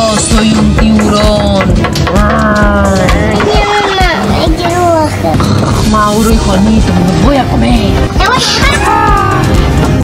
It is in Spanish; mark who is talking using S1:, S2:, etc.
S1: Yo soy un tiburón.
S2: Mira, mamá, quiero bajar.
S1: Mauro y Juanito, me los voy a comer.
S2: Te voy a